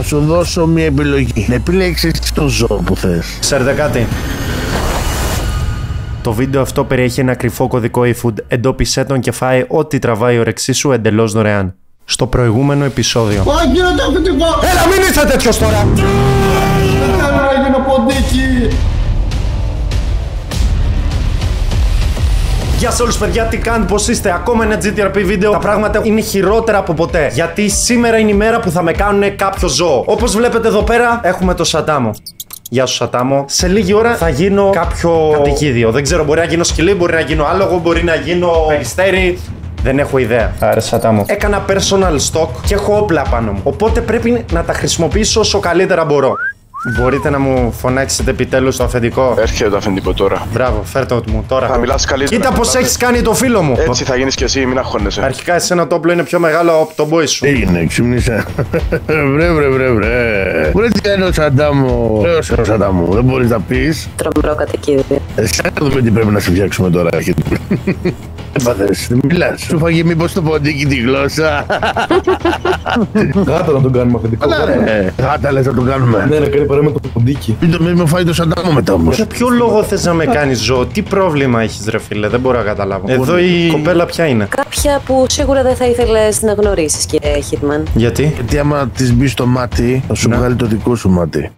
Θα σου δώσω μια επιλογή. Να επιλέξεις το ζώο που θες. Ξέρετε κάτι; Το βίντεο αυτό περιέχει ένα κρυφό κωδικό eFood. Εντόπισέ τον και φάει ό,τι τραβάει η όρεξή σου εντελώς δωρεάν. Στο προηγούμενο επεισόδιο. Όχι, το αφεντικό! Έλα, μην είσαι τέτοιος τώρα! Δεν θέλω να γίνω ποντίκι! Γεια σε όλους παιδιά, τι κάνετε, πώς είστε, ακόμα ένα GTRP βίντεο Τα πράγματα είναι χειρότερα από ποτέ Γιατί σήμερα είναι η μέρα που θα με κάνουν κάποιο ζώο Όπως βλέπετε εδώ πέρα, έχουμε το Σαντάμο Γεια σου Σατάμο. Σε λίγη ώρα θα γίνω κάποιο κατοικίδιο. Δεν ξέρω, μπορεί να γίνω σκυλί, μπορεί να γίνω άλογο, μπορεί να γίνω περιστέρι. Δεν έχω ιδέα. Άρα, Σατάμο. Έκανα personal stock και έχω όπλα πάνω μου. Οπότε πρέπει να τα χρησιμοποιήσω όσο καλύτερα μπορώ. Μπορείτε να μου φωνάξετε επιτέλους το αφεντικό; Έρχεται το αφεντικό τώρα. Μπράβο, φέρτε το μου τώρα. Θα μιλάς καλύτερα. Κοίτα πώς έχεις κάνει το φίλο μου. Έτσι θα γίνεις και εσύ, μην αγχώνεσαι. Αρχικά εσένα το όπλο είναι πιο μεγάλο από τον boy σου. Έγινε, ξύπνησε. βρε, βρε, βρε, βρε. Βρε, τι κάνει ο Σαντάμο. Ρε, ο Σαντάμο, δεν μπορείς να πεις. Τρομερό κατοικίδιο. Εσύ να δούμε τι πρέπει να σου φτιάξουμε τώρα. Έπαθες, δεν μιλάς. Σου φάγε μήπως το ποντίκι τη γλώσσα. Γάτα να τον κάνουμε αφεντικό. γάτα. Ε, Γάτα λες να το κάνουμε. Ναι, να κάνει παρέα με το ποντίκι. Μην το μην με φάει το Σαντάμο μετά όμως. Για ποιο λόγο θες να με κάνεις ζώο, τι πρόβλημα έχεις, ρε φίλε, δεν μπορώ να καταλάβω. Εδώ η κοπέλα ποια είναι; Κάποια που σίγουρα δεν θα ήθελες να γνωρίσεις, κύριε Χίτμαν. Γιατί; Γιατί άμα της μπει στο μάτι, θα σου βγάλει το δικό σου μάτι.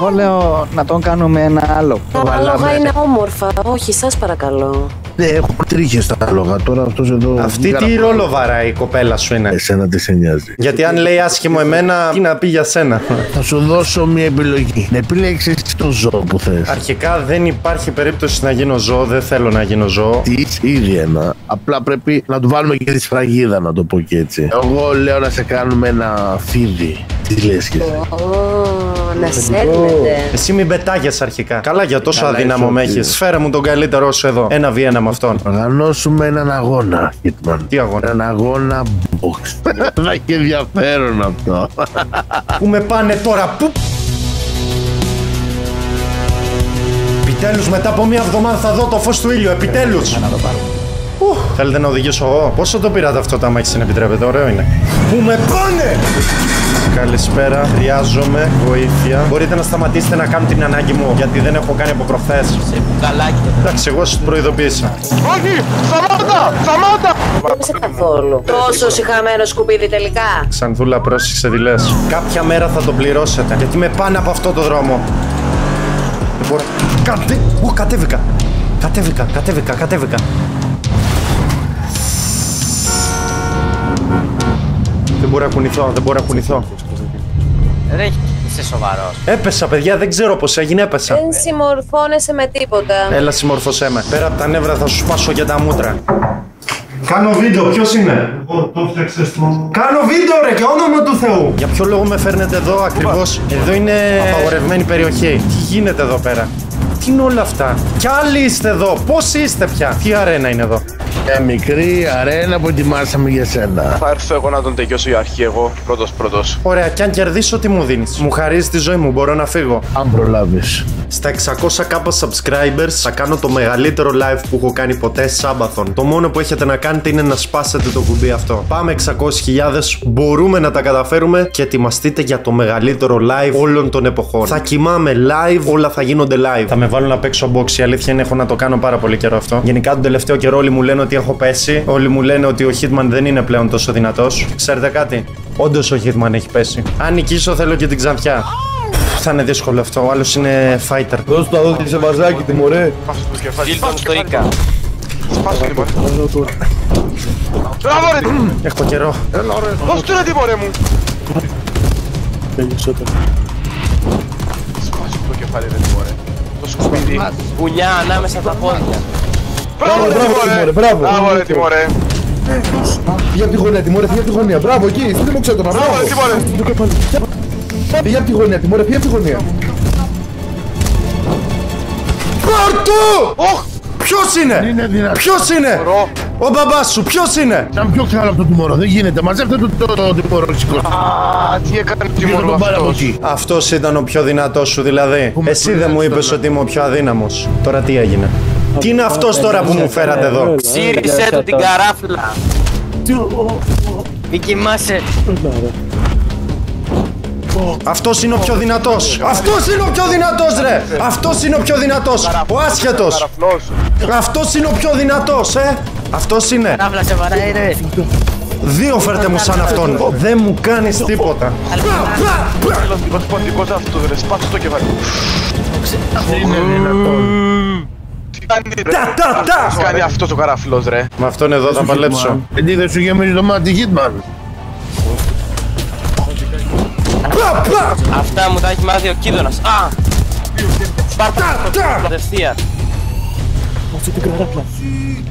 Εγώ λέω να τον κάνουμε ένα άλλο. Τα άλογα είναι όμορφα. Όχι, σας παρακαλώ. Ναι, έχω τρίχε στα άλογα. Τώρα αυτός εδώ. Αυτή τι ρόλο βαράει η κοπέλα σου είναι; Εσένα τι σε νοιάζει. Γιατί αν λέει άσχημο εμένα, τι να πει για σένα; Θα σου δώσω μια επιλογή. Να επιλέξεις το ζώο που θες. Αρχικά δεν υπάρχει περίπτωση να γίνω ζώο, δεν θέλω να γίνω ζώο. Τι είσαι ήδη ένα. Απλά πρέπει να του βάλουμε και τη σφραγίδα, να το πω και έτσι. Εγώ λέω να σε κάνουμε ένα φίδι. Τι λες και εσύ. Ω, να σέρνετε. Εσύ μην πετάγεσαι αρχικά. Καλά για τόσο αδύναμο με έχεις. Φέρε μου τον καλύτερό σου εδώ. Ένα β ένα με αυτόν. Οργανώσουμε έναν αγώνα, Hitman. Τι αγώνα; Έναν αγώνα box. Θα έχει ενδιαφέρον αυτό. Πού με πάνε τώρα, πού. Επιτέλους μετά από μία εβδομάδα θα δω το φως του ήλιου, επιτέλους. Να το πάρω. Θέλετε να οδηγήσω εγώ. Πόσο το πήρατε αυτό τα μάχη επιτρέπετε, ωραίο είναι. Πού με πάνε! Καλησπέρα, χρειάζομαι βοήθεια. Μπορείτε να σταματήσετε να κάνουν την ανάγκη μου, γιατί δεν έχω κάνει από προχθές. Σε μπουκαλάκι. Εντάξει, εγώ σας προειδοποίησα. Όχι! Σταμάτα! Σταμάτα! Δεν είσαι καθόλου. Τόσο συχαμένο σκουπίδι τελικά. Ξανθούλα, πρόσεξε τι λες. Κάποια μέρα θα τον πληρώσετε. Γιατί με πάνε από αυτό το δρόμο. Δεν μπορώ. Κατε... Ω, κατέβηκα. Κατέβηκα, κατέβηκα, κατέβηκα. Δεν μπορώ να κουνηθώ, δεν μπορώ να κουνηθώ. Δεν είσαι σοβαρός. Έπεσα, παιδιά, δεν ξέρω πώς έγινε, έπεσα. Δεν συμμορφώνεσαι με τίποτα. Έλα, συμμορφωσέ με. Πέρα από τα νεύρα θα σου σπάσω για τα μούτρα. Κάνω βίντεο, ποιος είναι; Εγώ το φτιάξες το... Κάνω βίντεο, ρε, για όνομα του Θεού. Για ποιο λόγο με φέρνετε εδώ ακριβώς; Εδώ είναι απαγορευμένη περιοχή. Τι γίνεται εδώ πέρα; Τι είναι όλα αυτά; Κι άλλοι είστε εδώ. Πόσοι είστε πια; Τι αρένα είναι εδώ; Μια μικρή αρένα που ετοιμάσαμε για σένα. Θα έρθω εγώ να τον τελειώσω για αρχή εγώ. Πρώτος πρώτος. Ωραία, και αν κερδίσω, τι μου δίνεις; Μου χαρίζει τη ζωή μου, μπορώ να φύγω. Αν προλάβεις. Στα 600k subscribers θα κάνω το μεγαλύτερο live που έχω κάνει ποτέ Σάμπαθον. Το μόνο που έχετε να κάνετε είναι να σπάσετε το κουμπί αυτό. Πάμε 600.000, μπορούμε να τα καταφέρουμε και ετοιμαστείτε για το μεγαλύτερο live όλων των εποχών. Θα κοιμάμαι live, όλα θα γίνονται live. Θα με βάλουν να παίξω box, η αλήθεια είναι έχω να το κάνω πάρα πολύ καιρό αυτό. Γενικά τον τελευταίο καιρό όλοι μου λένε ότι έχω πέσει. Όλοι μου λένε ότι ο Hitman δεν είναι πλέον τόσο δυνατός. Ξέρετε κάτι; Όντως ο Hitman έχει πέσει. Αν νικήσω θέλω και την ξανθιά. Θα είναι δύσκολο αυτό. Ο άλλος είναι fighter. Δώσ' το αδότη σε βαζάκι, τι μωρέ. Σπάσω το κεφάλι. Φίλτο μου στο Ίκα. Σπάσω το μωρέ. Μπράβο ρε! Έχω καιρό. Δώσ' του ρε τι μωρέ μου! Σπάσω το κεφάλι ρε τι μωρέ. Το σκουπίδι. Πουλιά ανάμεσα τα πόδια. Μπράβο ρε μπράβο, τι μωρέ! μπράβο, Μπράβο ρε τι μωρέ! Πήγε από τη γωνία, Τιμόρε, φύγε από τη γωνία. Μπράβο, εκεί, στείλε μου ξέτονα. Μπράβο ρε τι μωρέ! Πήγε από τη γωνία, Τιμόρε, φύγε από τη γωνία. Πάρτου! Οχ! Ποιος είναι! Είναι δυνατό. Ποιος είναι! Μωρό! Ο μπαμπάς σου, ποιος είναι! Ήταν πιο καλό από το τιμωρό. Δεν γίνεται. Μαζεύτε το, το, το τιμωρό. Σηκώστε. Α, τι έκανε τι Και θα μωρό τον πάρω από αυτός; εκεί. Αυτός ήταν ο πιο δυνατός σου δηλαδή. Πούμε Εσύ πριν δεν μου έτσι είπες τώρα. ότι είμαι ο πιο αδύναμος. Τώρα τι έγινε; Τι είναι αυτός τώρα που μου φέρατε εδώ; Ξύρισε του την καράφλα. Μη κοιμάσαι. Αυτός είναι ο πιο δυνατός. Αυτός είναι ο πιο δυνατός, ρε. Αυτός είναι ο πιο δυνατός. Ο άσχετος. Καραφλός. Αυτός είναι ο πιο δυνατός, ε. Αυτός είναι. Καύλα σε βαράει ρε. Δύο φέρτε μου σαν αυτόν. Δεν μου κάνεις τίποτα. Λίγο ποντικός αυτός ρε, σπάσου το κεφάλι. Είναι δυνατόν. Τι κάνει ρε, Τα, τα, τα. αυτός κάνει αυτός ο καραφλός ρε. Με αυτόν εδώ θα παλέψω. Γιατί δεν σου γεμίζει το μάτι, Hitman. Πλα, πλα. Αυτά μου τα έχει μάθει ο Κίδωνας. Α! Σπάρτα! Κατευθείαν.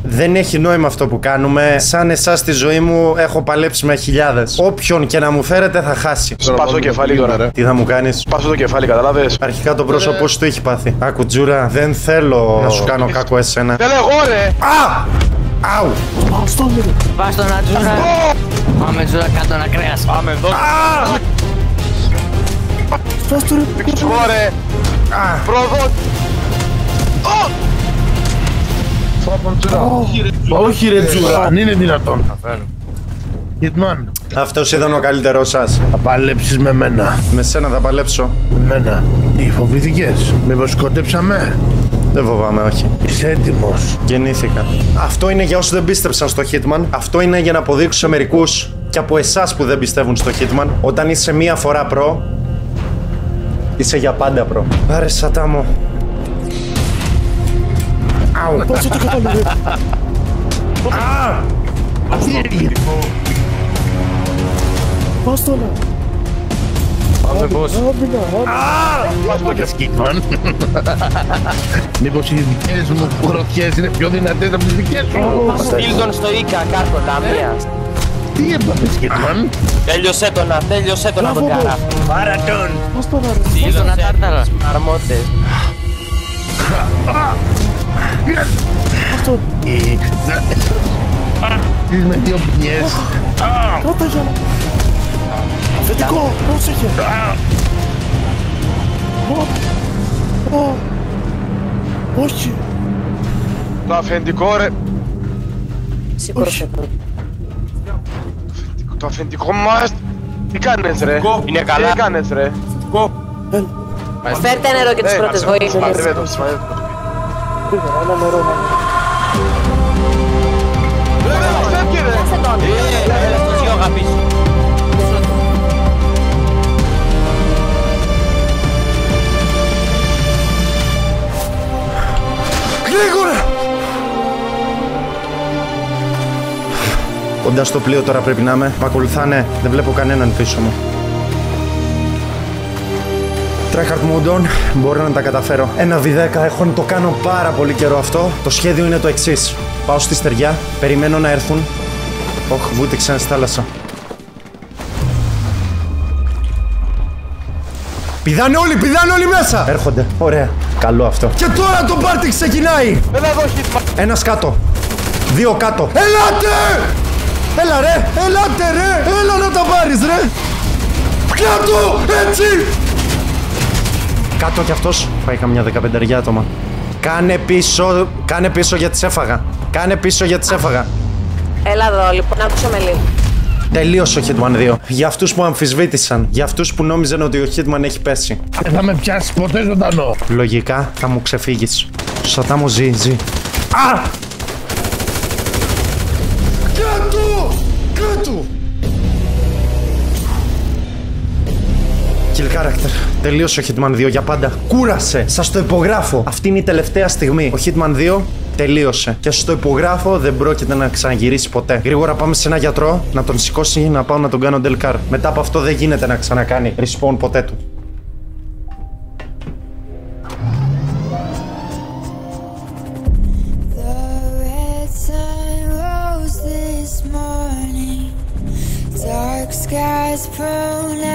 Δεν έχει νόημα αυτό που κάνουμε. Σαν εσάς στη ζωή μου έχω παλέψει με χιλιάδες. Όποιον και να μου φέρετε θα χάσει. Σπάσου το κεφάλι τώρα. Τι θα μου κάνεις; Σπάσου το κεφάλι, καταλάβες; Αρχικά το πρόσωπό σου το έχει πάθει. Άκου Τζούρα, δεν θέλω να σου κάνω κακό εσένα. Θέλω εγώ ρε. Α! Αου! Πας τον Ατζούρα. Πάμε Τζούρα κάτω να κρέας. Πάμε εδώ. Πήξου εγώ ρε. Α! Προδότη. Όχι ρε Τζούρα, αν είναι δυνατόν. Hitman, Αυτός ήταν ο καλύτερός σας. θα παλέψεις με μένα. Με σένα θα παλέψω. Με μένα. Τι φοβήθηκες, μήπως σκότεψαμε. Δεν φοβάμαι, όχι. Είσαι έτοιμος. Γεννήθηκα. Αυτό είναι για όσους δεν πίστεψαν στο Hitman. Αυτό είναι για να αποδείξω σε μερικούς και από εσάς που δεν πιστεύουν στο Hitman. Όταν είσαι μία φορά προ, είσαι για πάντα προ. Άρε σατά μου. Αου. Α! Τι έγινε. Πάμε πώς. Σπάσου Hitman. Μήπως οι δικές μου γροθιές είναι πιο δυνατές από τις δικές σου. Στείλ τον στο Ίκα, κάρτο λαμία. Τι έπαθες Hitman. Τέλειωσέ τον, να, τέλειωσέ τον από τον καρά. Πάρα τον. Στείλ τον ατάρταρα. Αρμότες. Ε, Τις με δύο ποινιές. Αφεντικό, πρόσεχε. Ω, ω. Όχι. Το αφεντικό ρε. Σίγουρα το. Το αφεντικό μας. Τι κάνεις ρε; Είναι καλά. Τι κάνεις ρε; Φέρτε νερό και τις Ε, πρώτες βοήθειες. Σημαδεύε το, σημαδεύε το. Πήγα, ένα νερό να Ρε, φεύγει ρε. Άσε τον. Έλα στο ζύο αγαπής. Γρήγορα! Κοντά στο πλοίο τώρα πρέπει να είμαι. Μ' ακολουθάνε. Δεν βλέπω κανέναν πίσω μου. Tryhard mode on. Μπορώ να τα καταφέρω. Ένα V10 έχω να το κάνω πάρα πολύ καιρό αυτό. Το σχέδιο είναι το εξής. Πάω στη στεριά, περιμένω να έρθουν. Όχ, βούτυξαν στη θάλασσα. Πηδάνε όλοι, πηδάνε όλοι μέσα! Έρχονται. Ωραία. Καλό αυτό. Και τώρα το πάρτι ξεκινάει! Έλα εδώ Hitman. Ένας κάτω. Δύο κάτω. Ελάτε! Έλα ρε! Ελάτε ρε! Έλα να τα πάρεις ρε! Κάτω! Έτσι! Κάτω κι αυτός. Πάει καμιά δεκαπεντεριά άτομα. Κάνε πίσω, κάνε πίσω γιατί σε έφαγα. Κάνε πίσω γιατί σε έφαγα. Έλα εδώ, λοιπόν, άκουσα με λίγο. Τελείωσε ο Hitman 2. Για αυτούς που αμφισβήτησαν, για αυτούς που νόμιζαν ότι ο Hitman έχει πέσει. Δεν θα με πιάσεις ποτέ ζωντανό. Λογικά θα μου ξεφύγεις. Σωτά μου ζει, ζει. Α! Kill character. Τελείωσε ο Hitman 2 για πάντα. Κούρασε! Σας το υπογράφω. Αυτή είναι η τελευταία στιγμή. Ο Hitman 2 τελείωσε. Και σας το υπογράφω δεν πρόκειται να ξαναγυρίσει ποτέ. Γρήγορα πάμε σε ένα γιατρό να τον σηκώσει να πάω να τον κάνω Delcar. Μετά από αυτό δεν γίνεται να ξανακάνει respawn ποτέ του. The red sun rose this morning. Dark skies pronounce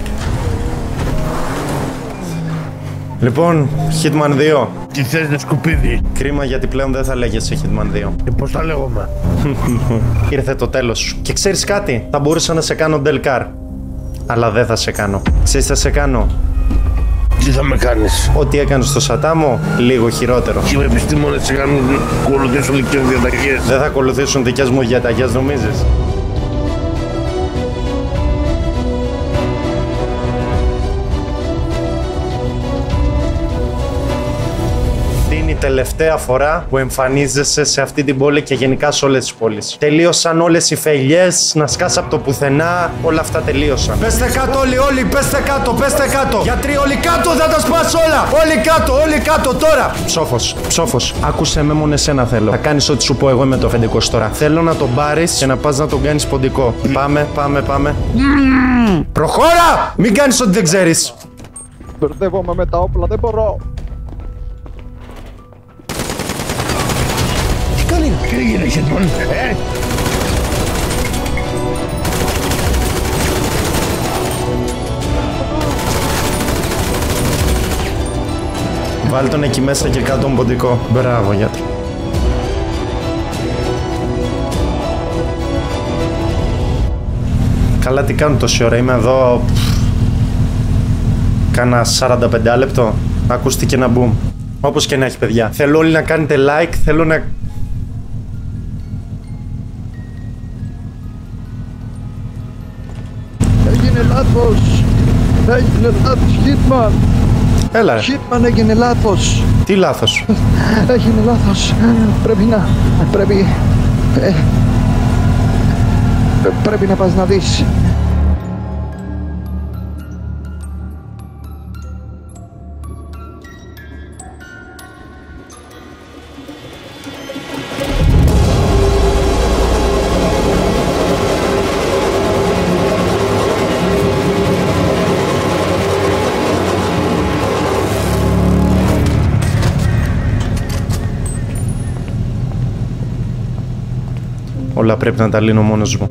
Λοιπόν, Hitman 2. Τι θες να σκουπίδι; Κρίμα γιατί πλέον δεν θα λέγεσαι Hitman 2. Και πώς θα λέγομαι; Ήρθε το τέλος σου. Και ξέρεις κάτι, θα μπορούσα να σε κάνω Delcar. Αλλά δεν θα σε κάνω. Ξέρεις τι θα σε κάνω; Τι θα με κάνεις; Ό,τι έκανες στο Σατάμο, λίγο χειρότερο. Και οι επιστήμονες σε κάνουν ακολουθήσουν δικές διαταγές. Δεν θα ακολουθήσουν δικές μου διαταγές, νομίζεις; Τελευταία φορά που εμφανίζεσαι σε αυτή την πόλη και γενικά σε όλες τις πόλεις. Τελείωσαν όλες οι φελιέ, να σκάσει από το πουθενά, όλα αυτά τελείωσαν. Πέστε κάτω όλοι, όλοι, πέστε κάτω, πέστε κάτω. Γιατροί, όλοι κάτω, θα τα σπάσω όλα. Όλοι κάτω, όλοι κάτω τώρα. Ψόφος, ψόφος. Άκουσε με μόνο εσένα θέλω. Θα κάνεις ό,τι σου πω εγώ είμαι το αφεντικό τώρα. Θέλω να τον πάρεις και να πας να τον κάνεις ποντικό. Πάμε, πάμε, πάμε. Προχώρα! Μην κάνεις ό,τι δεν ξέρεις. Μπερδεύομαι με τα όπλα, δεν μπορώ. Τι έγινε Hitman. Ε, Βάλ τον εκεί μέσα και κάτω τον ποντικό. Μπράβο, γιατρό. Καλά τι κάνουν τόση ώρα, είμαι εδώ Κάνα 45 λεπτό Ακούστηκε ένα boom Όπως και να έχει παιδιά Θέλω όλοι να κάνετε like Θέλω να λάθος. Έγινε λάθος, Hitman. Έλα ρε. Hitman έγινε λάθος. Τι λάθος; Έγινε λάθος. Πρέπει να... Πρέπει... ε, πρέπει να πας να δεις. Όλα πρέπει να τα λύνω μόνος μου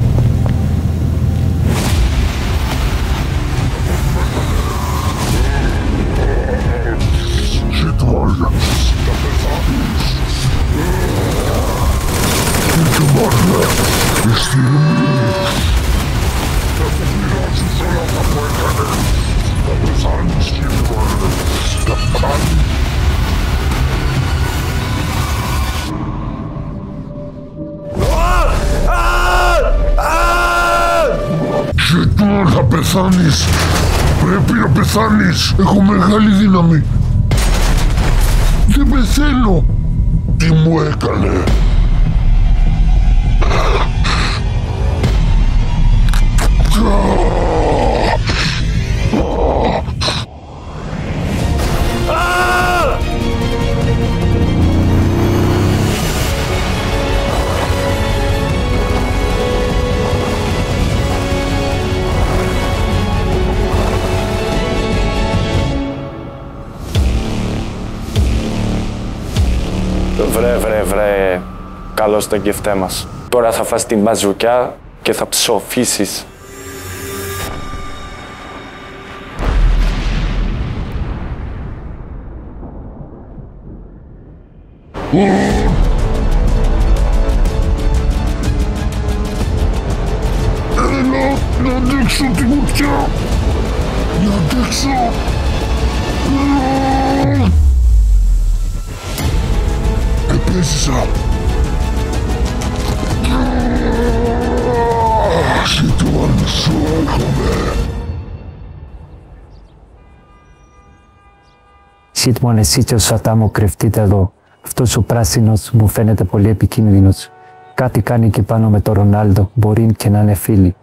πεθάνεις. Πρέπει να πεθάνεις. Έχω μεγάλη δύναμη. Δεν πεθαίνω. Τι μου έκανε; Καλώς το κεφτέ μας. Τώρα θα φας την μπαζουκιά και θα ψοφήσεις. Έλα να αντέξω τη βουτιά. Να αντέξω. Α! Επέζησα. Σιτουάν σου έρχομαι. Σίτμον, εσύ και ο Σατάμο κρυφτείτε εδώ. Αυτός ο πράσινος μου φαίνεται πολύ επικίνδυνος. Κάτι κάνει εκεί πάνω με τον Ρονάλντο, μπορεί και να είναι φίλοι.